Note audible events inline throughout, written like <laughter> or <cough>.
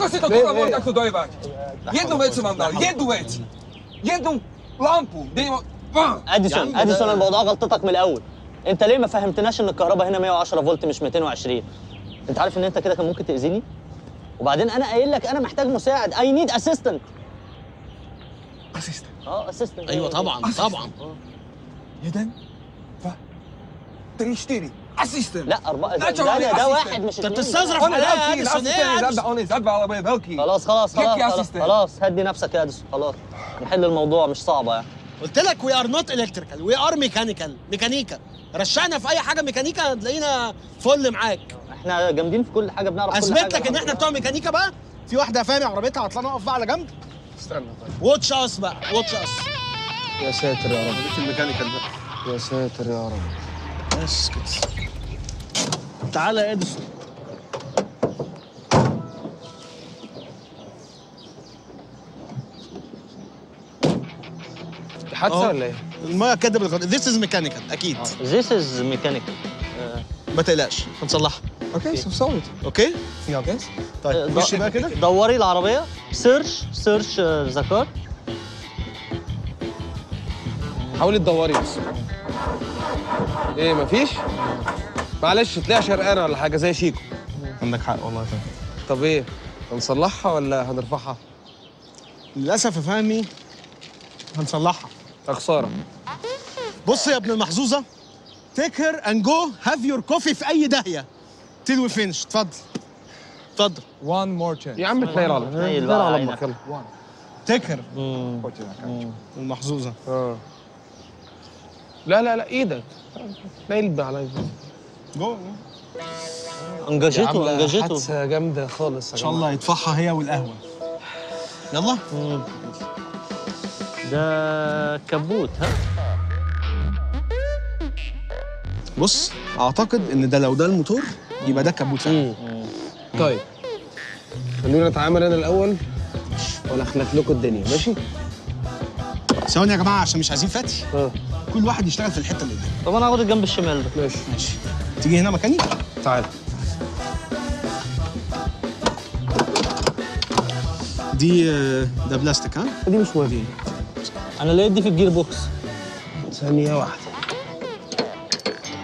Ako si to toga mora tako dojebati? Jednu vec su vam dali, jednu vec. Jednu lampu. Imamo... Bam! اديسون اديسون الموضوع غلطتك من الأول انت ليه ما فهمتناش ان الكهرباء هنا 110 فولت مش 220 انت عارف ان انت كده كان ممكن تاذيني وبعدين أنا قايل لك أنا محتاج مساعد اي نيد اسيستنت Assistent. آه اسيستنت أيوه طبعا طبعا Jedan, dva, tri, Asistent. لا اربعه ده, Znači, ده. واحد مش أنت. بتستظرف عليا يا آديسون. إيه يا اديسون ali je veliki. خلاص خلاص خلاص خلاص, أسيستنت. خلاص هدي نفسك يا آديسون. خلاص. نحل الموضوع مش صعبه يعني. قلت لك وي ار نوت الكتريكال وي ار ميكانيكال ميكانيكا رشعنا في أي حاجة ميكانيكا هتلاقينا فل معاك. إحنا جامدين في كل حاجة بنعرف كل أثبت حاجة. لك إن إحنا بتوع ميكانيكا بقى. في واحدة فاهمه عربيتها عطلانه اقف بقى على جنب. to je. واتش اس بقى. واتش اس يا ساتر يا رب. ال mechanical بقى يا ساتر يا رب. بس كده تعالى يا اديسون دي حادثه ولا إيه؟ الميه كده بالغلط this is mechanical أكيد. This is mechanical. ما تقلقش هنصلحها. Zo zou het. okay best. طيب آه، خش بقى كده. دوري العربية. search search the car حاولي تدوري. بس إيه مفيش؟ معلش تلاقيها شرقانه ولا حاجة زي شيكو. عندك حق والله فاهم طب إيه؟ هنصلحها ولا هنرفعها؟ للأسف يا فهمي هنصلحها. يا خسارة. بص يا ابن المحظوظة take her and go have your coffee في أي داهية. تيل وي فينش اتفضل. اتفضل. One more chance. يا عم تنيل على نيل تنيل على. أمك يلا. kaču. المحظوظة. آه. لا لا لا إيدك. نيل على جو. انجاجيتو انجاجيتو. حادثة جامدة خالص إن شاء الله يطفحها هي والقهوة. يلا. ده كبوت ها؟ بص أعتقد إن ده لو ده الموتور يبقى ده كبوت فعلا. طيب. خلونا نتعامل أنا الأول. ولا اخلق لكم الدنيا ماشي؟ ثواني يا جماعة عشان مش عايزين فتي. آه. كل واحد يشتغل في الحتة اللي قدام طب أنا هاخد الجنب الشمال ده. ماشي. ماشي. تيجي هنا مكاني؟ تعال. دي ده بلاستيك ها؟ دي مش مهم أنا لقيت دي في ال gear box. ثانية واحدة.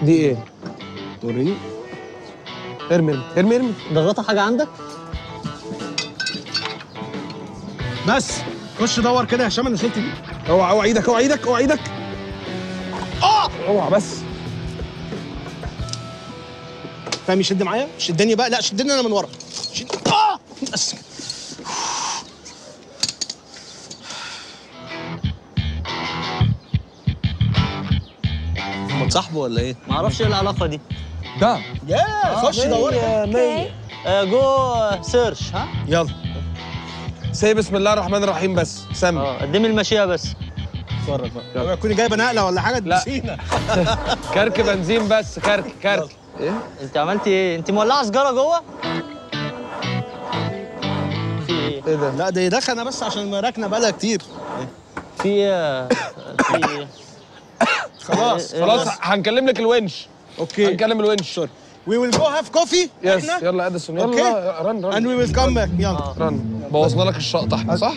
دي إيه؟ وريني ارمي ارمي ارمي ارمي ضغطها حاجة عندك؟ بس خش دور كده يا هشام أنا شلت دي. اوعى اوعى إيدك اوعى إيدك اوعى إيدك. آه! اوعى بس. فاهم يشد معايا؟ شدني بقى. لا شدني أنا من ورا. شد. آه! هم صاحبه ولا إيه؟ ما أعرفش إيه العلاقة دي. Da. يا خش دور مية آه go search ها؟ يلا. سي بسم الله الرحمن الرحيم بس. سمي. آه قدمي المشيه بس. اتفرج بقى. تكوني جايبه نقلة ولا حاجة؟ لا. تنسينا <laughs> كرك بنزين بس كرك كرك. إيه؟ أنت عملتي إيه؟ أنت مولعة سجاره جوه؟ في إيه؟ إيه ده؟ لا ده دخنه بس عشان راكنه بقالها كتير. في آه، في خلاص إيه- خلاص هنكلم لك الونش. okay. هنكلم الونش. sorry we will go have coffee yes يلا أديسون. يلا run and we run will come back يلا. run. بوظنا لك الشقطة إحنا صح؟